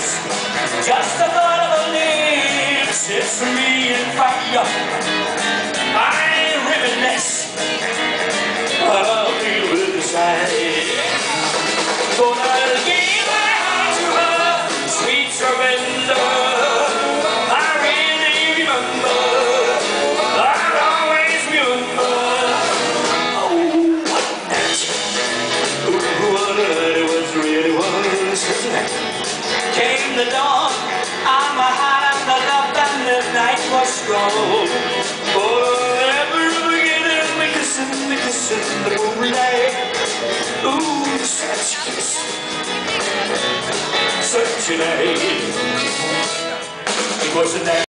Just the dawn. I'm a heart and the love and the night was strong. Forever beginning we kissing, we kissing the moonlight Ooh, such a kiss. Such a night It was a night